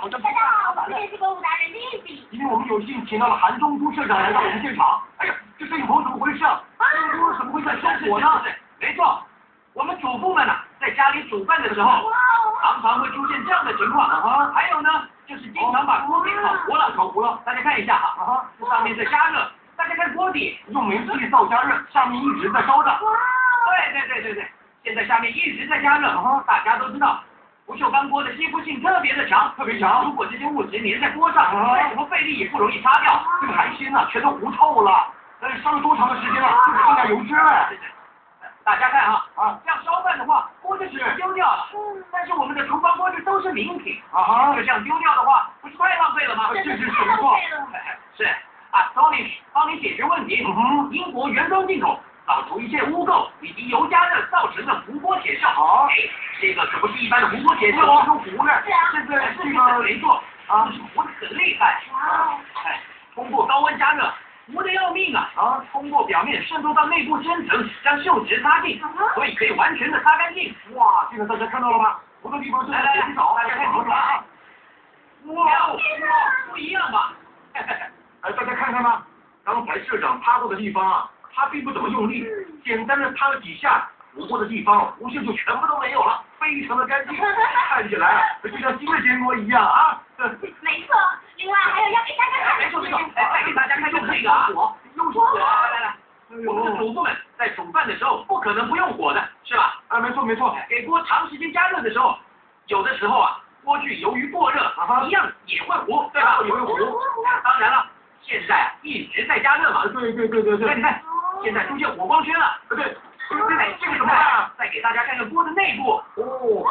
好的，大家好，我是购物达人 Lizzy。今天我们有幸请到了韩中都社长来到我们现场。哎呀，这摄影棚怎么回事啊？这都怎么会在烧火呢？没错，我们主妇们呐，在家里煮饭的时候，常常会出现这样的情况。啊还有呢，就是经常把锅给烤糊了。烤糊了，大家看一下哈，啊，这上面在加热，大家看锅底，用煤气灶加热，上面一直在烧着。对对对对对，现在下面一直在加热。大家都知道，不锈钢锅的吸附性特别的强，特别强如果这些物质粘在锅上，啊再怎么费力也不容易擦掉。这个海鲜啊，全都糊透了。呃，烧了多长的时间了？就是剩下油脂了。大家看啊，啊这样烧饭的话，锅就只能丢掉了。但是我们的厨房锅具都是名品，啊哈就，这样丢掉的话，不是太浪费了吗？这是什么错？是啊，Tony 帮你解决问题。嗯英国原装进口，扫除一切污垢以及油加热造成的糊锅铁锈。哦哎，这个可不是一般的糊锅铁锈这哦，都糊了。是啊现在这个这个没错，啊就是糊的很厉害。哇，哎，通过高温加热，糊的要命啊！啊，通过表面渗透到内部深层，将锈蚀擦净，所以可以完全的擦干净。哇，这个大家看到了吗？糊的地方正在来来来，减少，大家看清楚啊！哇，不一样吧？哎，大家看看吧，刚才社长擦过的地方啊，他并不怎么用力，简单的擦了几下，糊过的地方糊屑就全部都没有了，非常的干净，看起来啊就像新的坚果一样啊。没错。另外还有要给大家看的没错没错，哎，再给大家看用这个啊，又是来来来来，哎我们的呦，主妇们在煮饭的时候不可能不用火的，是吧？啊，没错没错，给锅长时间加热的时候，有的时候啊，锅具由于过热啊，一样也会糊，对吧？也会糊。当然了，现在啊一直在加热嘛啊，，对对对对对，你看，现在出现火光圈了。对对，哎，这个怎么办啊？再给大家看看锅的内部，哦，哇，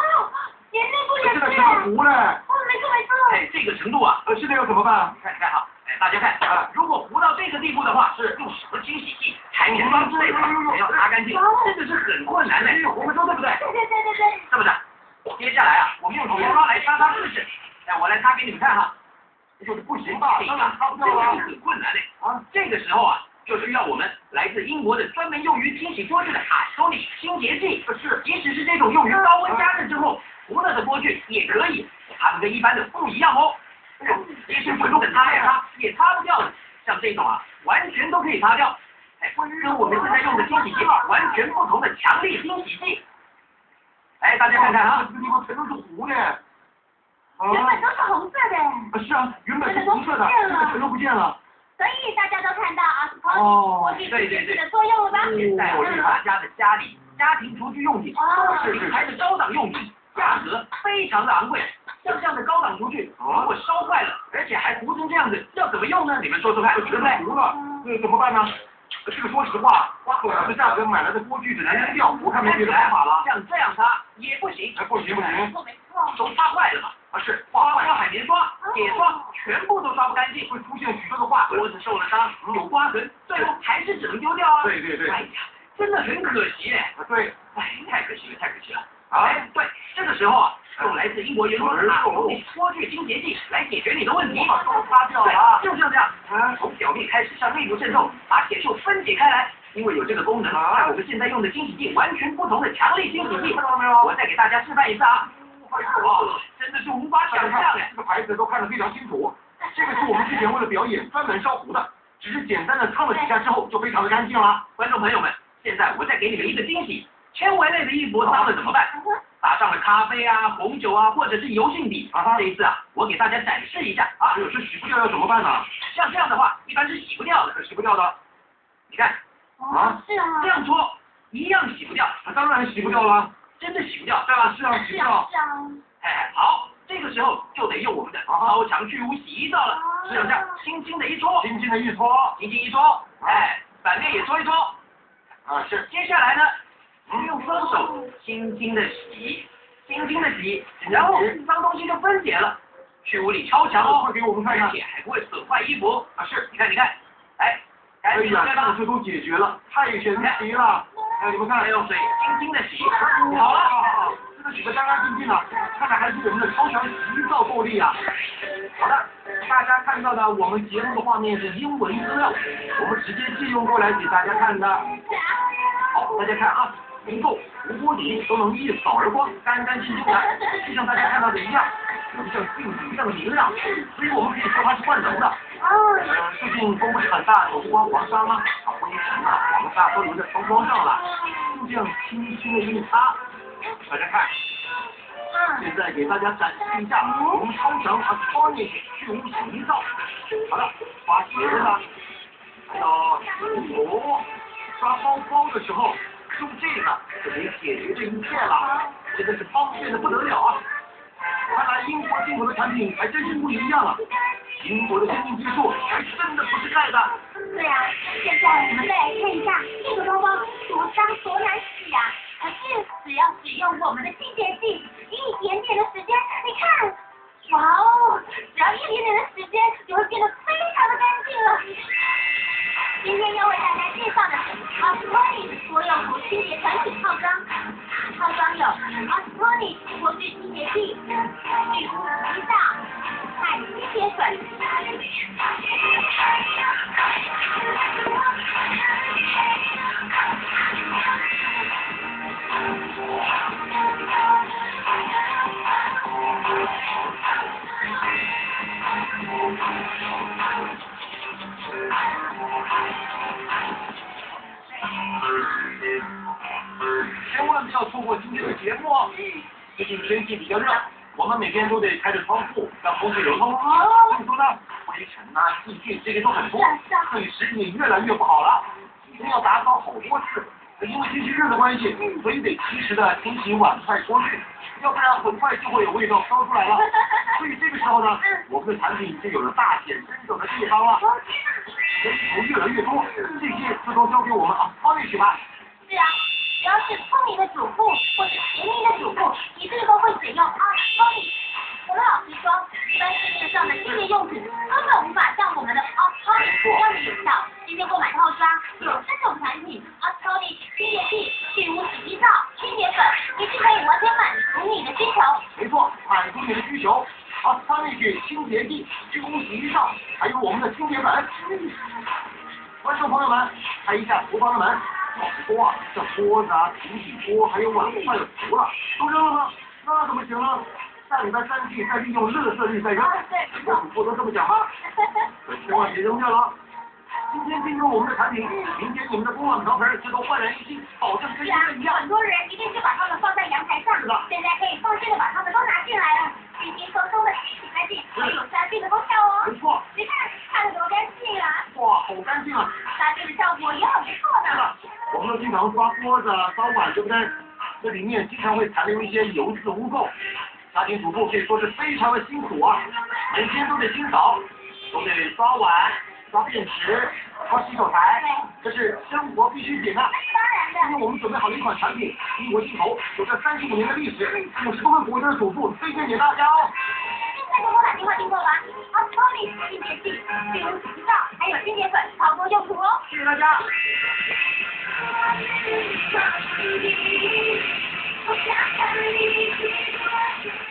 连内部也是。现在全都糊了，哦，没错没错。哎，这个程度啊，呃，现在要怎么办？你看你看哈，哎，大家看啊，如果糊到这个地步的话，是用什么清洗剂、海绵霜之类的，要擦干净，真的是很困难的。我们说对不对？对对对对对。是不是？接下来啊，我们用铁刷来擦擦试试。哎，我来擦给你们看哈。就是不行吧？这个当然擦不这掉了个是很困难的。啊。这个时候啊，就需要我们来自英国的专门用于清洗锅具的 Astonish 清洁剂。是，即使是这种用于高温加热之后糊了的锅具也可以，它们跟一般的不一样哦。即使滚动的擦呀擦也擦不掉的，像这种啊，完全都可以擦掉。哎，跟我们现在用的清洗剂完全不同的强力清洗剂。哎，大家看看啊这，个地方全都是糊的。啊，原本都是红色的，啊是啊，原本是红色的，现在全都不见了。所以大家都看到啊，哦锅具清洁剂的作用了吧？现在我是大家的家里家庭厨具用品，都是品牌的高档用品，价格非常的昂贵。像这样的高档厨具，如果烧坏了，而且还糊成这样子，要怎么用呢？你们说说看，对不对？糊了，这怎么办呢？这个说实话，花口的价格买来的锅具只能扔掉，我看没别的办法了。像这样擦也不行，哎，不行不行，错没错。都擦坏了嘛。啊是，花花海绵刷、铁刷全部都刷不干净，会出现许多的划痕。锅子受了伤，有刮痕，最后还是只能丢掉啊。对对对哎呀，真的很可惜哎。啊对，哎，太可惜了，太可惜了。啊哎，对，这个时候啊，用来自英国原装的马桶锅具清洁剂来解决你的问题。我把都擦掉啊对就像这样，从表面开始向内部渗透，把铁锈分解开来。因为有这个功能，啊和我们现在用的清洗剂完全不同的强力清洗剂。看到了没有我再给大家示范一次啊！哇，真的是无法想象哎这。个牌子都看得非常清楚。这个是我们之前为了表演专门烧糊的，只是简单的烫了几下之后就非常的干净了。观众朋友们，现在我再给你们一个惊喜，纤维类的衣服脏了怎么办？打上了咖啡啊、红酒啊，或者是油性笔啊哈这一次啊，我给大家展示一下啊还。有是洗不掉要怎么办呢？像这样的话，一般是洗不掉的，洗不掉的，你看啊，是啊。这样搓一样洗不掉，啊当然洗不掉了。真的洗不掉，对吧？是啊，洗不掉是啊。是啊。哎，好，这个时候就得用我们的超强去污洗衣皂了，是这样，轻轻的一搓，轻轻的一搓，轻轻一搓，哎，反面也搓一搓。啊是，接下来呢，用双手轻轻的洗，轻轻的洗，然后脏东西就分解了，去污力超强哦，快给我们看看而且还不会损坏衣服。啊是。你看，你看，哎，哎干净了呀，对吧？这都解决了，太神奇了！哎，你们看再，用水轻轻的洗，好了。了，这个洗的干干净净的，看来还是我们的超强洗衣皂够力啊！好的，大家看到的我们节目的画面是英文资料，我们直接借用过来给大家看的。好，大家看啊，污垢、无锅底都能一扫而光，干干净净的，就像大家看到的一样。就像镜子一样明亮，所以我们可以说它是万能的。哦，呃，最近风不是很大，有不光黄沙吗？啊，灰尘啊、黄沙都留在窗框上了，就这样轻轻的一擦，大家看。现在给大家展示一下我们超强 Astonic 去污洗皂。好了，刷鞋子了，还有哦，刷包包的时候用这个就可以解决这一切了，真的是方便的不得了啊！看来英国进口的产品还真是不一样啊，英国的先进技术还真的不是盖的。对啊，现在我们再来看一下这个包包多脏多难洗！用我们的清洁剂，一点点的时间，你看，哇哦，只要一点点的时间，就会变得非常的干净。了。今天要为大家介绍的是 Astonic 多用途清洁产品套装，套装有 Astonic 锅具清洁剂、去污洗皂和清洁千万不要错过今天的节目哦！最近天气比较热，我们每天都得开着窗户。让空气流通。所以说呢，灰尘啊、细菌这些都很多，对食品越来越不好了。一天要打扫好多次，因为天气热的关系，所以得及时的清洗碗筷锅具，要不然很快就会有味道飘出来了。所以这个时候呢，我们的产品就有了大显身手的地方了。人头越来越多，这些就都交给我们啊，帮你去吧。是啊，只要是聪明的主妇或是勤明的主妇，一定都会使用 Astonic。陈老师说，一般市面上的清洁用品根本无法像我们的 Astonic 这样的有效。今天购买套装有三种产品：Astonic 清洁剂、去污洗衣皂、清洁粉，一定可以完全满足你的需求。没错，满足你的需求。啊，三那句清洁剂、去污洗衣皂，还有我们的清洁粉。观众朋友们，开一下厨房的门。老实说啊，这锅子啊、平底锅还有碗筷的糊了，都扔了吗？那怎么行呢？下礼拜三去再利用热色率再扔。啊，对。不能这么讲吗？可千万别扔掉了。今天进入我们的产品，明天你们的锅碗瓢盆就都焕然一新，保证跟是啊新的一样。很多人一定是把它们放在阳台上，是的现在可以放心的把它们都拿进来了，轻轻松松的清洗干净，还有杀菌的功效哦。没错，你看，看得多干净啊！哇，好干净啊！杀菌的效果也很不错呢。是的，我们经常刷锅子、刷碗，对不对？这里面经常会残留一些油渍污垢，家庭主妇可以说是非常的辛苦啊，每天都得清扫，都得刷碗、刷便池、刷洗手台，这是生活必需品啊。当然的，今天我们准备好了一款产品，英国进口，有着三十五年的历史，五十多位国家的主妇推荐给大家哦。现在就拨打电话订购吧。Astonic 清洁剂、去污洗皂，还有清洁粉，好多用途哦。谢谢大家。Thank you.